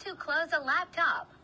to close a laptop.